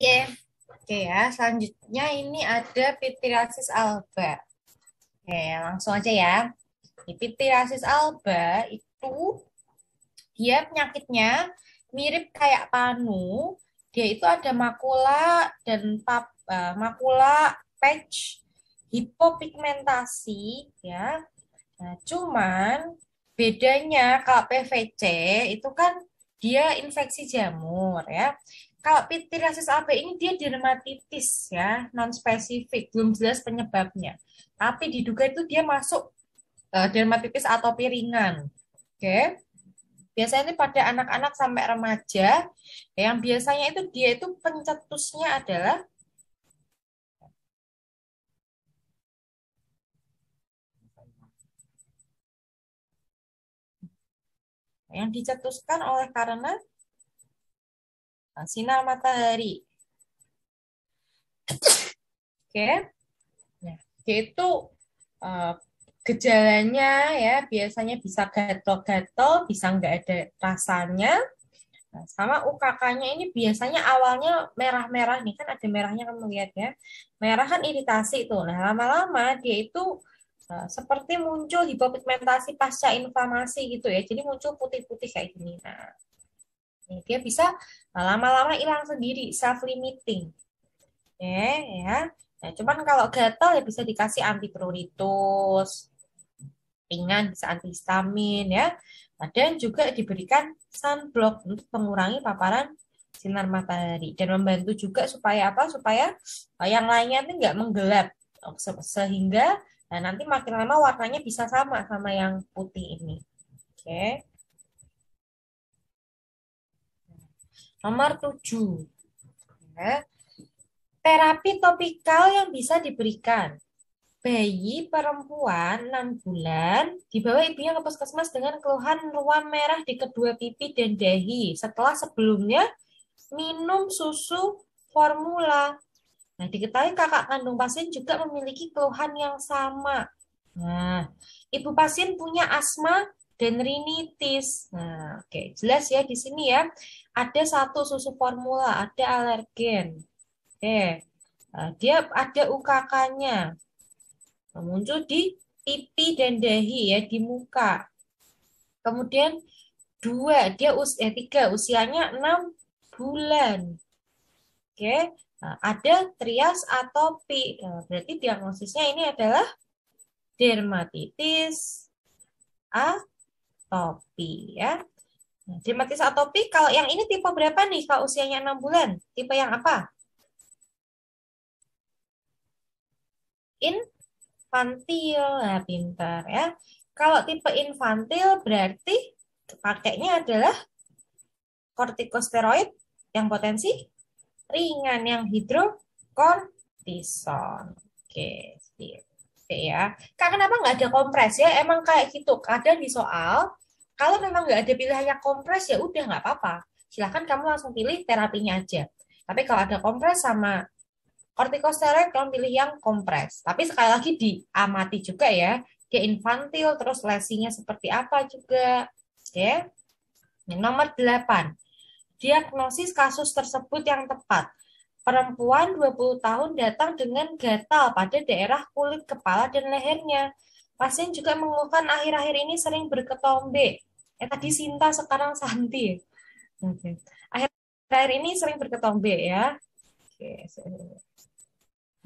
Oke, oke ya. Selanjutnya ini ada pityriasis alba. Oke, langsung aja ya. Di pityriasis alba itu dia penyakitnya mirip kayak panu. Dia itu ada makula dan pap, uh, makula patch hipopigmentasi ya. Nah, cuman bedanya kalau PVC itu kan dia infeksi jamur ya. Kalau pityriasis AB ini dia dermatitis ya, non spesifik, belum jelas penyebabnya. Tapi diduga itu dia masuk uh, dermatitis atau piringan. Oke. Biasanya ini pada anak-anak sampai remaja yang biasanya itu dia itu pencetusnya adalah yang dicetuskan oleh karena sinar matahari. Oke, nah, itu uh, gejalanya ya biasanya bisa gatal-gatal, bisa nggak ada rasanya. Nah, sama UKK-nya ini biasanya awalnya merah-merah nih kan ada merahnya kamu lihat ya. Merah kan iritasi itu. Nah lama-lama dia itu uh, seperti muncul hipopigmentasi pasca inflamasi gitu ya. Jadi muncul putih-putih kayak gini. Nah dia bisa lama-lama hilang sendiri, self limiting. Oke, ya. Nah, cuman kalau gatal ya bisa dikasih antipruritus, ringan bisa antihistamin ya. Nah, dan juga diberikan sunblock untuk mengurangi paparan sinar matahari dan membantu juga supaya apa? Supaya yang lainnya itu nggak menggelap sehingga nah nanti makin lama warnanya bisa sama sama yang putih ini. Oke. Nomor 7. Ya. Terapi topikal yang bisa diberikan. Bayi perempuan 6 bulan dibawa ibunya ke puskesmas dengan keluhan ruam merah di kedua pipi dan dahi setelah sebelumnya minum susu formula. Nah, diketahui kakak kandung pasien juga memiliki keluhan yang sama. Nah, ibu pasien punya asma dan rinitis. Nah, oke, okay. jelas ya di sini ya. Ada satu susu formula, ada alergen. Oke. Okay. Nah, dia ada UKK-nya. Nah, muncul di pipi dan dahi ya, di muka. Kemudian dua, dia us eh, tiga, usianya enam bulan. Oke, okay. nah, ada trias atopi. Nah, berarti diagnosisnya ini adalah dermatitis A atopi ya. Nah, dermatitis atopi kalau yang ini tipe berapa nih kalau usianya 6 bulan? Tipe yang apa? Infantil. Nah, pintar ya. Kalau tipe infantil berarti pakainya adalah kortikosteroid yang potensi ringan yang hidrokortison. Oke, Oke ya. Kak, kenapa nggak ada kompres ya? Emang kayak gitu. Kadang di soal kalau memang nggak ada pilihannya kompres ya udah nggak apa-apa. Silahkan kamu langsung pilih terapinya aja. Tapi kalau ada kompres sama kortikosteroid, kamu pilih yang kompres. Tapi sekali lagi diamati juga ya. Dia infantil, terus lesinya seperti apa juga. Oke. Nomor 8. Diagnosis kasus tersebut yang tepat. Perempuan 20 tahun datang dengan gatal pada daerah kulit kepala dan lehernya. Pasien juga mengeluhkan akhir-akhir ini sering berketombe. Eh tadi Sinta sekarang Santi. Oke. Akhir-akhir ini sering berketombe ya. Oke.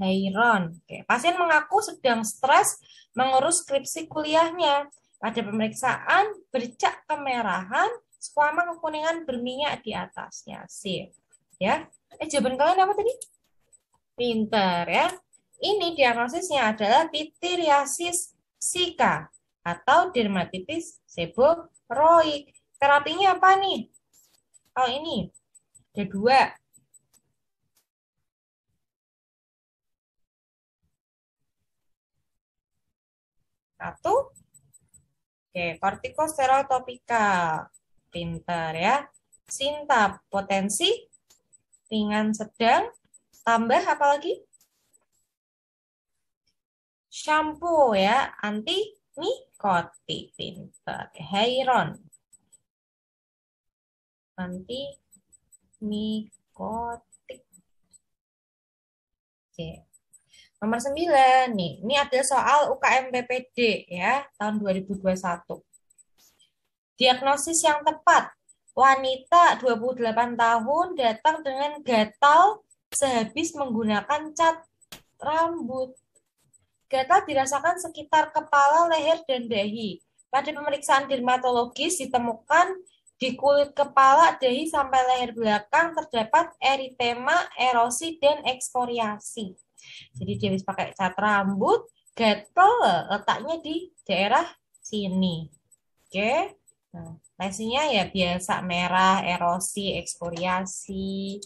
Heiron. Oke. Pasien mengaku sedang stres mengurus skripsi kuliahnya. Pada pemeriksaan bercak kemerahan, squama kekuningan berminyak di atasnya. Sip. Ya. Eh jawaban kalian apa tadi? Pinter ya. Ini diagnosisnya adalah pityriasis sika atau dermatitis sebo Roy, terapinya apa nih? Oh ini, ada dua. Satu, oke, kortikosteroid topikal. Pinter ya. Sinta potensi, ringan sedang, tambah apa lagi? Shampoo ya, anti Nikoti pintar. Heiron. Nanti nikotik. Oke. Nomor 9 nih, ini ada soal UKM PPD ya, tahun 2021. Diagnosis yang tepat. Wanita 28 tahun datang dengan gatal sehabis menggunakan cat rambut. Gatal dirasakan sekitar kepala, leher, dan dahi. Pada pemeriksaan dermatologis ditemukan di kulit kepala, dahi, sampai leher belakang terdapat eritema, erosi, dan ekskoriasi. Jadi dia bisa pakai cat rambut, gatal letaknya di daerah sini. Oke. Lesinya ya biasa merah, erosi, ekskoriasi.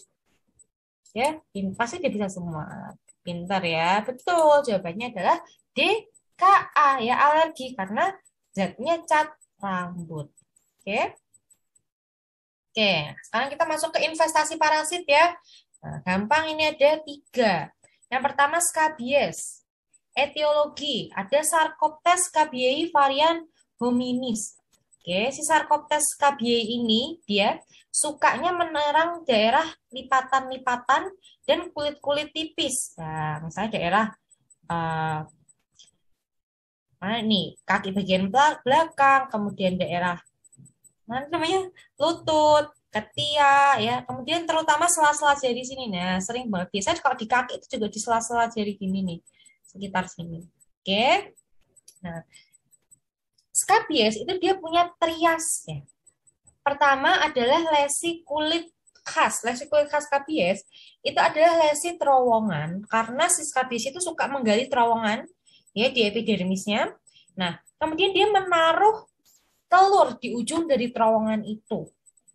Ya, pasti dia bisa semua. Pintar ya. Betul, jawabannya adalah DKA ya alergi karena zatnya cat rambut. Oke. Oke, sekarang kita masuk ke investasi parasit ya. Nah, gampang ini ada tiga. Yang pertama skabies. Etiologi, ada Sarcoptes scabiei varian hominis. Oke, si Sarcoptes scabiei ini dia sukanya menerang daerah lipatan-lipatan dan kulit-kulit tipis. Nah, misalnya daerah uh, mana nih kaki bagian belakang, kemudian daerah mana namanya lutut, ketiak, ya. Kemudian terutama sela-sela jari sini. Nah, sering banget. Biasanya kalau di kaki itu juga di sela-sela jari gini nih, sekitar sini. Oke. Nah, skabies itu dia punya trias ya. Pertama adalah lesi kulit khas. Lesi kulit khas skabies itu adalah lesi terowongan karena si skabies itu suka menggali terowongan ya di epidermisnya. Nah, kemudian dia menaruh telur di ujung dari terowongan itu.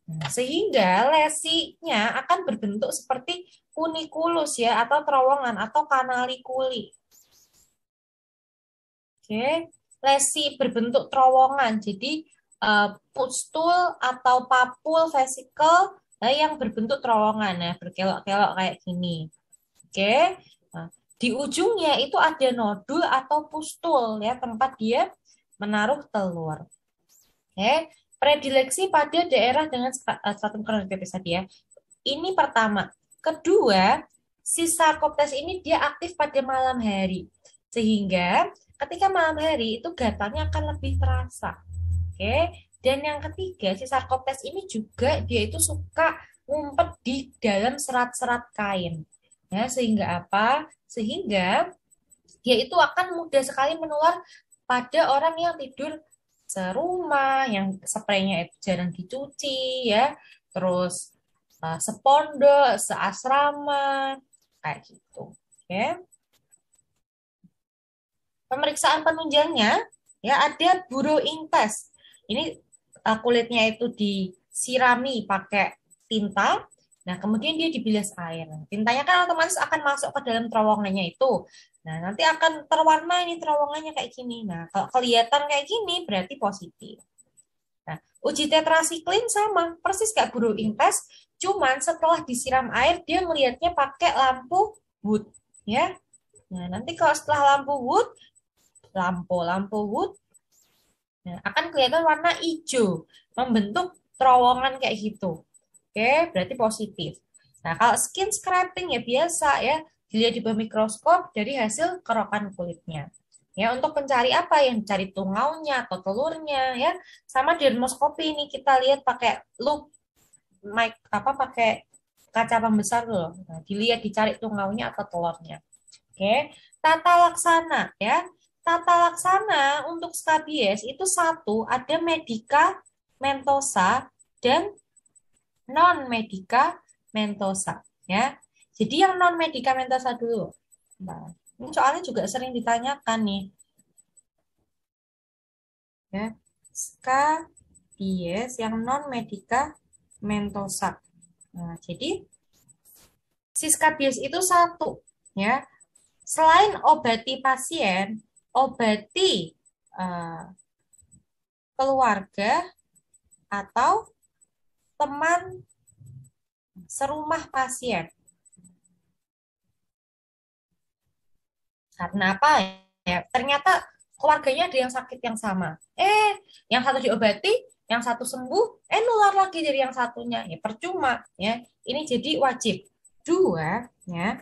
Nah, sehingga lesinya akan berbentuk seperti kunikulus ya atau terowongan atau kanalikuli. Oke, lesi berbentuk terowongan. Jadi uh, pustul atau papul vesikel yang berbentuk terowongan ya, berkelok-kelok kayak gini. Oke. Nah, di ujungnya itu ada nodul atau pustul ya tempat dia menaruh telur. Oke, predileksi pada daerah dengan eh, stratum kronotitis tadi ya. Ini pertama. Kedua, si sarkoptes ini dia aktif pada malam hari. Sehingga ketika malam hari itu gatalnya akan lebih terasa. Oke. Dan yang ketiga, si sarkoptes ini juga dia itu suka ngumpet di dalam serat-serat kain. Ya, sehingga apa? Sehingga dia itu akan mudah sekali menular pada orang yang tidur serumah, yang spraynya itu jarang dicuci, ya, terus uh, sepondok, seasrama, kayak gitu. Oke. Pemeriksaan penunjangnya, ya ada burrowing test. Ini uh, kulitnya itu disirami pakai tinta, Nah, kemudian dia dibilas air. Tintanya kan otomatis akan masuk ke dalam terowongannya itu. Nah, nanti akan terwarna ini terowongannya kayak gini. Nah, kalau kelihatan kayak gini berarti positif. Nah, uji tetrasiklin sama, persis kayak brewing test, cuman setelah disiram air dia melihatnya pakai lampu wood, ya. Nah, nanti kalau setelah lampu wood, lampu lampu wood, nah, akan kelihatan warna hijau, membentuk terowongan kayak gitu. Oke, berarti positif. Nah, kalau skin scraping ya biasa ya, dilihat di bawah mikroskop dari hasil kerokan kulitnya. Ya, untuk mencari apa yang cari tungaunya atau telurnya ya. Sama dermoskopi ini kita lihat pakai loop mic apa pakai kaca pembesar loh. Nah, dilihat dicari tungaunya atau telurnya. Oke, tata laksana ya. Tata laksana untuk skabies itu satu ada medika mentosa dan non medikamentosa ya. Jadi yang non medikamentosa dulu. Nah, ini soalnya juga sering ditanyakan nih. Ya, skabies yang non medikamentosa. Nah, jadi si skabies itu satu ya. Selain obati pasien, obati uh, keluarga atau teman serumah pasien. Karena apa ya? Ternyata keluarganya ada yang sakit yang sama. Eh, yang satu diobati, yang satu sembuh, eh nular lagi dari yang satunya. Ya percuma ya. Ini jadi wajib. Dua, ya.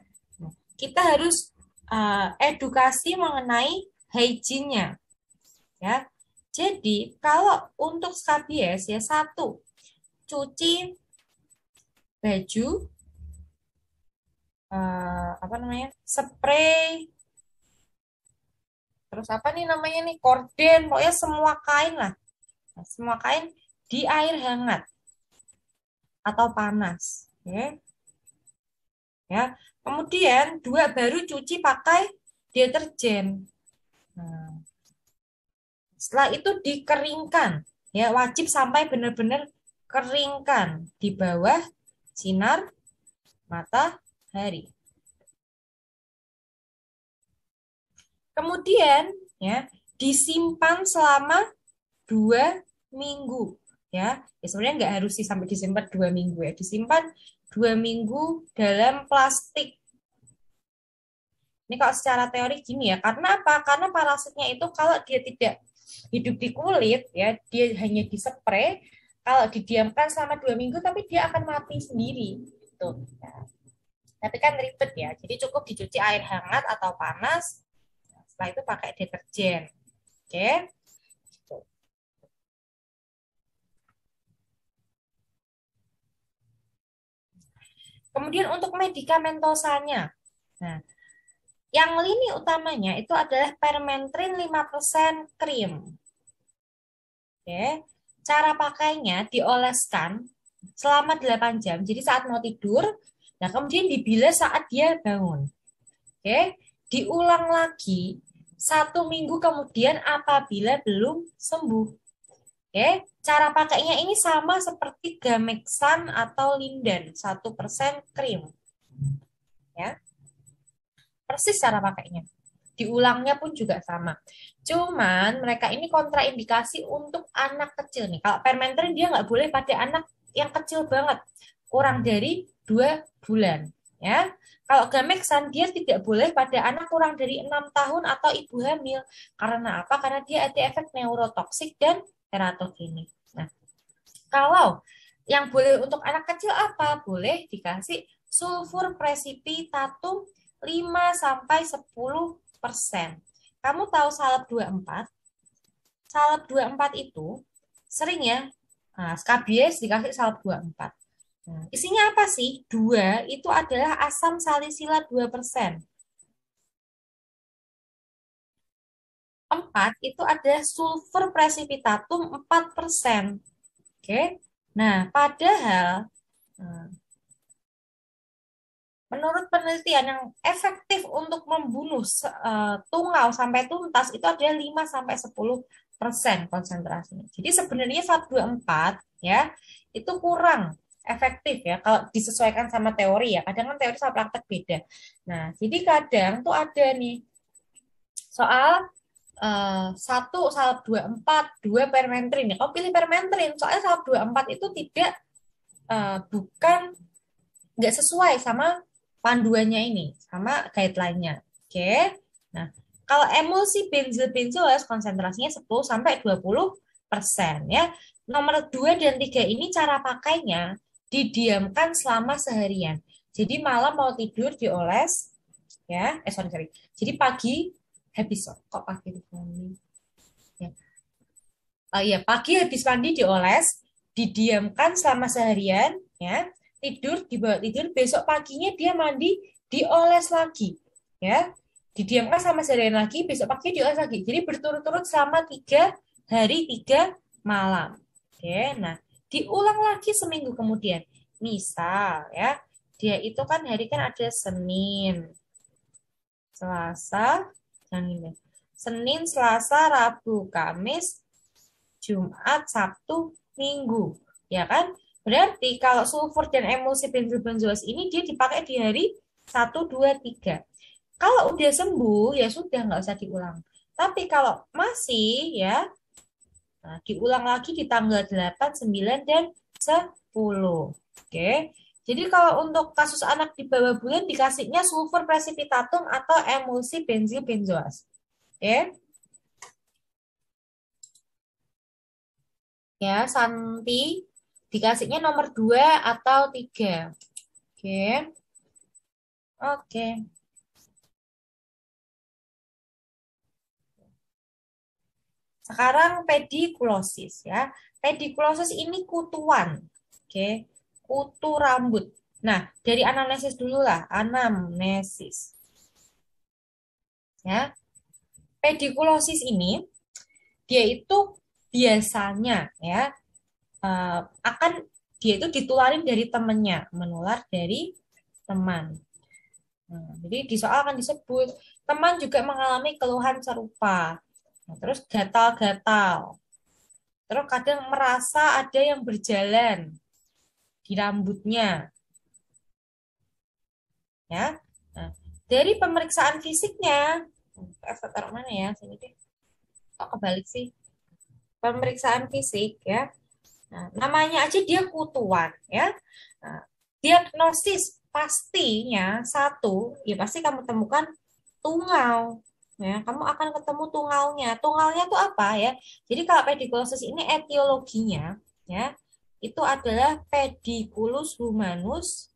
kita harus uh, edukasi mengenai hygiene-nya. Ya. Jadi, kalau untuk skabies ya satu, cuci baju uh, apa namanya? spray terus apa nih namanya nih korden pokoknya semua kain lah nah, semua kain di air hangat atau panas ya ya kemudian dua baru cuci pakai deterjen nah, setelah itu dikeringkan ya wajib sampai benar-benar keringkan di bawah sinar matahari Kemudian ya disimpan selama dua minggu ya. ya sebenarnya nggak harus sih sampai disimpan dua minggu ya. Disimpan dua minggu dalam plastik. Ini kalau secara teori gini ya, karena apa? Karena parasitnya itu kalau dia tidak hidup di kulit ya, dia hanya dispray. Kalau didiamkan selama dua minggu, tapi dia akan mati sendiri. Gitu. Ya. Tapi kan ribet ya, jadi cukup dicuci air hangat atau panas, setelah itu pakai deterjen. Oke. Kemudian untuk medikamentosanya. Nah, yang lini utamanya itu adalah permentrin 5% krim. Oke. Cara pakainya dioleskan selama 8 jam. Jadi saat mau tidur, nah kemudian dibilas saat dia bangun. Oke diulang lagi satu minggu kemudian apabila belum sembuh. Oke, cara pakainya ini sama seperti Gamexan atau Lindan, 1% krim. Ya. Persis cara pakainya. Diulangnya pun juga sama. Cuman mereka ini kontraindikasi untuk anak kecil nih. Kalau permenter dia nggak boleh pada anak yang kecil banget, kurang dari dua bulan. Ya, kalau gameksan dia tidak boleh pada anak kurang dari enam tahun atau ibu hamil. Karena apa? Karena dia ada efek neurotoksik dan teratogenik. Nah, kalau yang boleh untuk anak kecil apa? Boleh dikasih sulfur precipitatum 5 sampai 10 persen. Kamu tahu salep 24? Salep 24 itu sering ya, nah, skabies dikasih salep 24. Nah, isinya apa sih? Dua itu adalah asam salisilat 2%. Empat itu ada sulfur precipitatum 4%. Oke. Nah, padahal eh, menurut penelitian yang efektif untuk membunuh uh, tungau sampai tuntas itu ada 5 sampai 10 persen konsentrasinya. Jadi sebenarnya 124 ya itu kurang efektif ya kalau disesuaikan sama teori ya. Kadang kan teori sama praktek beda. Nah, jadi kadang tuh ada nih soal uh, satu salep dua empat dua permentrin ya. Kau pilih permentrin soalnya salep dua empat itu tidak uh, bukan nggak sesuai sama panduannya ini sama guideline-nya. Oke. Nah, kalau emulsi benzil benzoas konsentrasinya 10 sampai 20 persen ya. Nomor 2 dan 3 ini cara pakainya didiamkan selama seharian. Jadi malam mau tidur dioles, ya, eh sorry sorry. Jadi pagi habis kok pagi mandi. Ya. Oh iya, pagi habis mandi dioles, didiamkan selama seharian, ya. Tidur dibawa tidur, besok paginya dia mandi dioles lagi, ya. Didiamkan selama seharian lagi, besok pagi dioles lagi. Jadi berturut-turut selama tiga hari tiga malam. Oke, nah diulang lagi seminggu kemudian. Misal ya, dia itu kan hari kan ada Senin, Selasa, yang ini. Senin, Selasa, Rabu, Kamis, Jumat, Sabtu, Minggu. Ya kan? Berarti kalau sulfur dan emulsi benzobenzoas ini dia dipakai di hari 1, 2, 3. Kalau udah sembuh, ya sudah nggak usah diulang. Tapi kalau masih ya Nah, diulang lagi di tanggal 8, 9, dan 10. Oke. Jadi kalau untuk kasus anak di bawah bulan dikasihnya sulfur precipitatum atau emulsi benzil benzoas. Oke. Ya, Santi dikasihnya nomor 2 atau 3. Oke. Okay. Oke. Okay. Sekarang pedikulosis ya. Pedikulosis ini kutuan. Oke. Okay. Kutu rambut. Nah, dari anamnesis dulu lah, anamnesis. Ya. Pedikulosis ini dia itu biasanya ya uh, akan dia itu ditularin dari temannya, menular dari teman. Nah, jadi di soal akan disebut teman juga mengalami keluhan serupa. Nah, terus gatal-gatal. Terus kadang merasa ada yang berjalan di rambutnya. Ya. Nah, dari pemeriksaan fisiknya, taruh mana ya? Sini deh. Kok kebalik sih? Pemeriksaan fisik ya. Nah, namanya aja dia kutuan ya. Nah, diagnosis pastinya satu, ya pasti kamu temukan tungau ya. Kamu akan ketemu tunggalnya tunggalnya itu apa ya? Jadi kalau pedikulosis ini etiologinya ya itu adalah pediculus humanus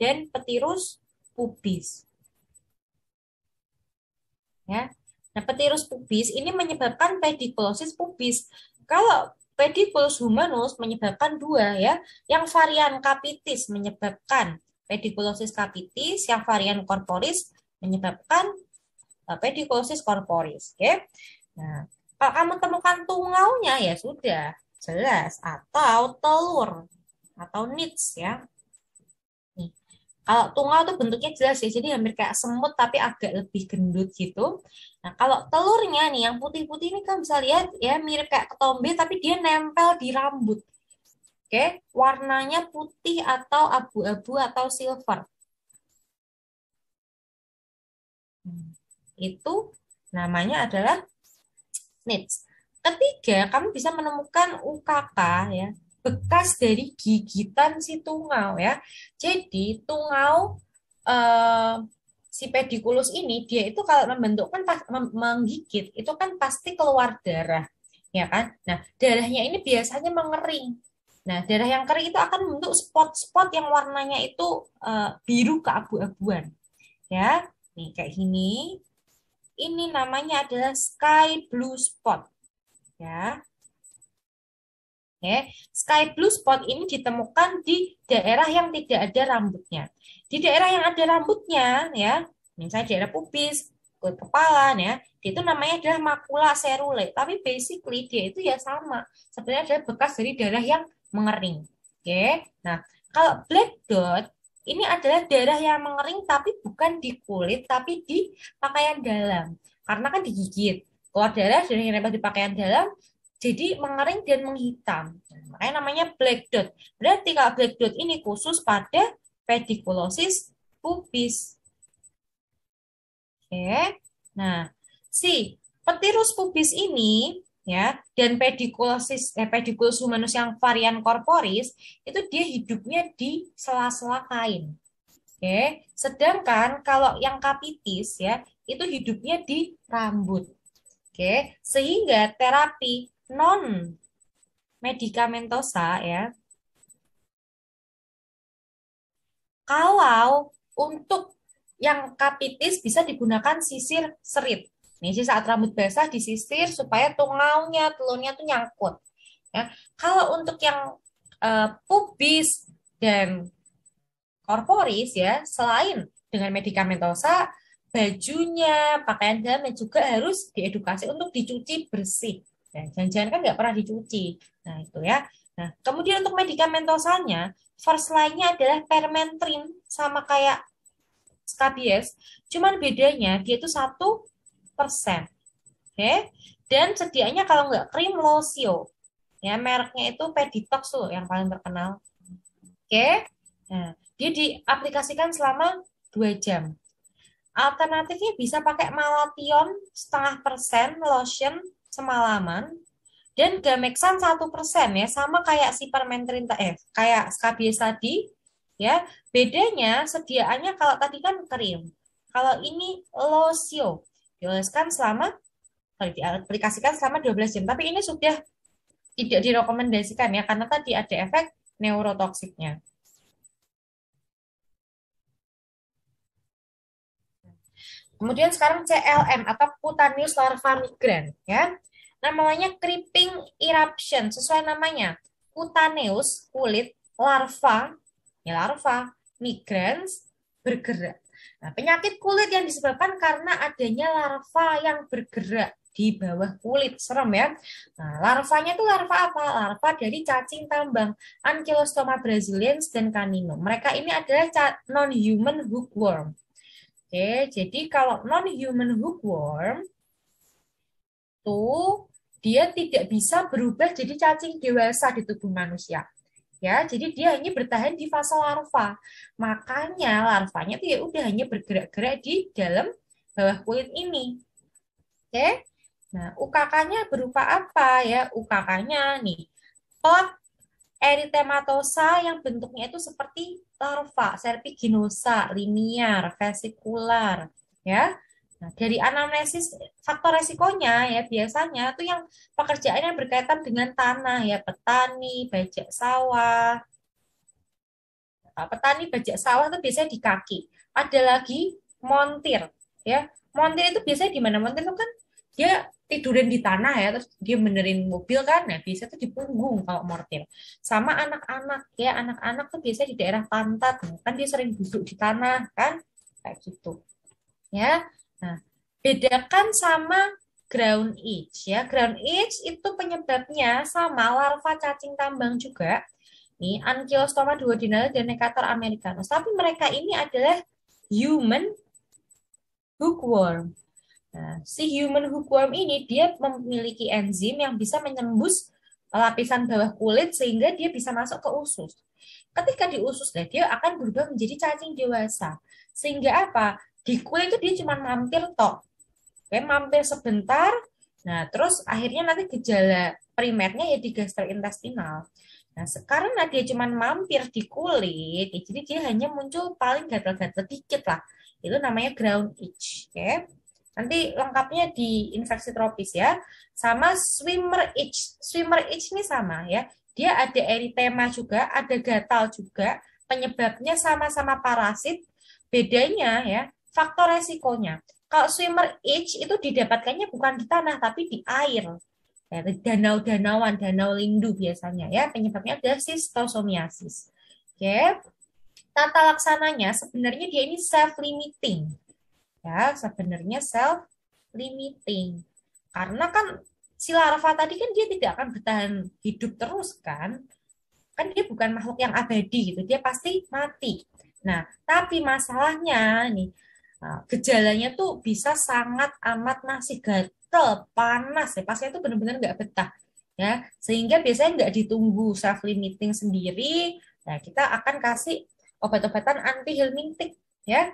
dan petirus pubis. Ya. Nah petirus pubis ini menyebabkan pedikulosis pubis. Kalau pediculus humanus menyebabkan dua ya yang varian capitis menyebabkan pedikulosis capitis yang varian corporis menyebabkan uh, pedikulosis corporis. Oke. Nah, kalau kamu temukan tungaunya ya sudah jelas atau telur atau nits ya. Kalau tungau tuh bentuknya jelas ya, jadi hampir kayak semut tapi agak lebih gendut gitu. Nah, kalau telurnya nih yang putih-putih ini kan bisa lihat ya mirip kayak ketombe tapi dia nempel di rambut. Oke, warnanya putih atau abu-abu atau silver. Itu namanya adalah snitch. Ketiga, kamu bisa menemukan UKK ya, bekas dari gigitan si tungau ya. Jadi tungau eh, si pedikulus ini dia itu kalau membentuk kan menggigit itu kan pasti keluar darah ya kan. Nah darahnya ini biasanya mengering. Nah darah yang kering itu akan membentuk spot-spot yang warnanya itu uh, biru keabu-abuan ya. Nih kayak gini ini namanya adalah sky blue spot. Ya. Oke, sky blue spot ini ditemukan di daerah yang tidak ada rambutnya. Di daerah yang ada rambutnya, ya, misalnya daerah pubis, kulit kepala, ya, itu namanya adalah makula serule. Tapi basically dia itu ya sama. Sebenarnya adalah bekas dari darah yang mengering. Oke, nah kalau black dot ini adalah darah yang mengering tapi bukan di kulit, tapi di pakaian dalam. Karena kan digigit. Keluar darah, darah yang di pakaian dalam, jadi mengering dan menghitam. Makanya namanya black dot. Berarti kalau black dot ini khusus pada pedikulosis pubis. Oke. Nah, si petirus pubis ini ya dan pedikulosis eh, pediculus humanus yang varian corporis itu dia hidupnya di sela-sela kain. Oke, sedangkan kalau yang kapitis ya itu hidupnya di rambut. Oke, sehingga terapi non medikamentosa ya kalau untuk yang kapitis bisa digunakan sisir serit Nih saat rambut basah disisir supaya tungaunya, telurnya tuh nyangkut. Ya. Kalau untuk yang uh, pubis dan korporis ya, selain dengan medikamentosa, bajunya, pakaian dalamnya juga harus diedukasi untuk dicuci bersih. Dan jangan-jangan kan nggak pernah dicuci. Nah itu ya. Nah kemudian untuk medikamentosanya, first line-nya adalah permentrin sama kayak skabies. Cuman bedanya dia itu satu persen. Oke. Dan sedianya kalau nggak krim Losio. Ya, mereknya itu Peditox tuh yang paling terkenal. Oke. Nah, dia diaplikasikan selama 2 jam. Alternatifnya bisa pakai malation setengah persen lotion semalaman dan gamexan satu persen ya sama kayak si permentrin eh kayak skabies tadi ya bedanya sediaannya kalau tadi kan krim kalau ini losio dioleskan selama diaplikasikan selama 12 jam. Tapi ini sudah tidak direkomendasikan ya karena tadi ada efek neurotoksiknya. Kemudian sekarang CLM atau cutaneous larva migran ya. Namanya creeping eruption sesuai namanya. Cutaneous kulit larva ya larva migrans bergerak. Nah, penyakit kulit yang disebabkan karena adanya larva yang bergerak di bawah kulit. Serem ya. Nah, larvanya itu larva apa? Larva dari cacing tambang, Ankylostoma brasiliensis dan canino. Mereka ini adalah non-human hookworm. Oke, jadi kalau non-human hookworm tuh dia tidak bisa berubah jadi cacing dewasa di tubuh manusia. Ya, jadi dia hanya bertahan di fase larva. Makanya larvanya tuh ya udah hanya bergerak-gerak di dalam bawah kulit ini. Oke. Nah, UKK-nya berupa apa ya? UKK-nya nih, pot eritematosa yang bentuknya itu seperti larva, serpiginosa, liniar, vesikular, ya. Nah, dari anamnesis faktor resikonya ya biasanya itu yang pekerjaan yang berkaitan dengan tanah ya, petani, bajak sawah. Nah, petani bajak sawah itu biasanya di kaki. Ada lagi montir ya. Montir itu biasanya di mana? Montir itu kan dia tidurin di tanah ya terus dia benerin mobil kan nah biasa tuh di punggung kalau mortir. Sama anak-anak ya anak-anak tuh biasa di daerah pantat kan dia sering duduk di tanah kan? Kayak gitu ya. Nah bedakan sama ground itch ya. Ground itch itu penyebabnya sama larva cacing tambang juga. Nih Ankylostoma duodenale dan Necator americanus. Tapi mereka ini adalah human hookworm Nah, si human hookworm ini dia memiliki enzim yang bisa menyembus lapisan bawah kulit sehingga dia bisa masuk ke usus. Ketika di usus dia akan berubah menjadi cacing dewasa. Sehingga apa? Di kulit itu dia cuma mampir tok. Oke, mampir sebentar. Nah, terus akhirnya nanti gejala primernya ya di gastrointestinal. Nah, sekarang nah dia cuma mampir di kulit, ya, jadi dia hanya muncul paling gatal-gatal dikit lah. Itu namanya ground itch. Oke. Nanti lengkapnya di infeksi tropis ya. Sama swimmer itch. Swimmer itch ini sama ya. Dia ada eritema juga, ada gatal juga. Penyebabnya sama-sama parasit. Bedanya ya, faktor resikonya. Kalau swimmer itch itu didapatkannya bukan di tanah tapi di air. Ya, danau-danauan, danau lindu biasanya ya. Penyebabnya adalah sistosomiasis. Oke. Tata laksananya sebenarnya dia ini self limiting ya sebenarnya self limiting karena kan si larva tadi kan dia tidak akan bertahan hidup terus kan. Kan dia bukan makhluk yang abadi gitu dia pasti mati. Nah tapi masalahnya nih nah, gejalanya tuh bisa sangat amat masih gatel panas ya. Pasnya itu benar-benar nggak betah ya. Sehingga biasanya nggak ditunggu self limiting sendiri nah kita akan kasih obat-obatan anti helmintic ya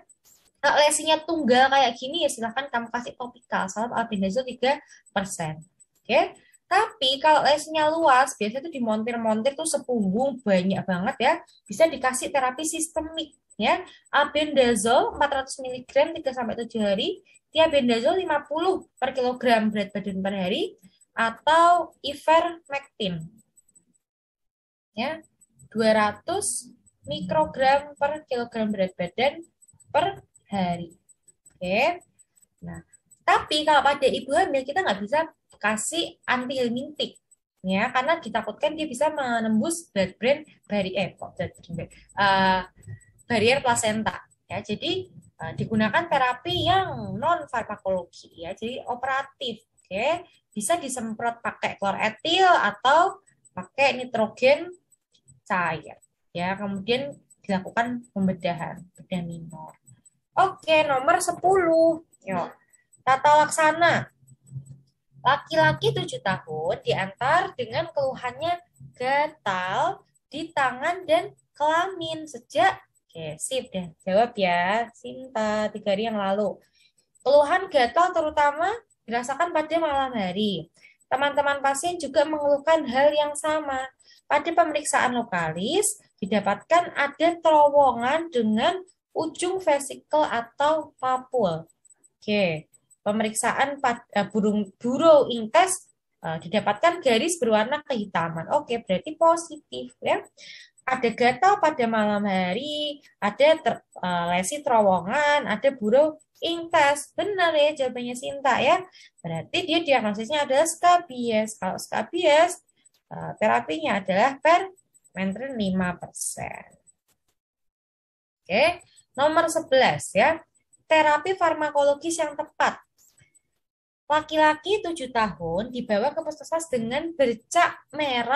kalau lesinya tunggal kayak gini ya silahkan kamu kasih topikal salep albendazole 3%. Oke. Tapi kalau lesinya luas, biasanya itu dimontir-montir tuh sepunggung banyak banget ya. Bisa dikasih terapi sistemik ya. Albendazole 400 mg 3 sampai 7 hari, tiabendazole 50 per kilogram berat badan per hari atau ivermectin. Ya. 200 mikrogram per kilogram berat badan per hari. Oke. Nah, tapi kalau pada ibu hamil kita nggak bisa kasih anti helmintic ya karena ditakutkan dia bisa menembus blood brain barrier eh kok uh, barrier placenta ya jadi uh, digunakan terapi yang non farmakologi ya jadi operatif oke okay? bisa disemprot pakai kloretil atau pakai nitrogen cair ya kemudian dilakukan pembedahan bedah minor Oke, nomor 10. Yuk. Tata laksana. Laki-laki 7 tahun diantar dengan keluhannya gatal di tangan dan kelamin sejak Oke, sip deh. Jawab ya, Sinta, tiga hari yang lalu. Keluhan gatal terutama dirasakan pada malam hari. Teman-teman pasien juga mengeluhkan hal yang sama. Pada pemeriksaan lokalis, didapatkan ada terowongan dengan ujung vesikel atau papul. Oke, pemeriksaan uh, burung burrow intes uh, didapatkan garis berwarna kehitaman. Oke, berarti positif ya. ada gatal pada malam hari, ada ter, uh, lesi terowongan, ada buru ingkas. Benar ya jawabannya Sinta ya. Berarti dia diagnosisnya adalah skabies. Kalau skabies, terapinya adalah permethrin 5%. Oke, nomor 11 ya. Terapi farmakologis yang tepat. Laki-laki 7 tahun dibawa ke puskesmas dengan bercak merah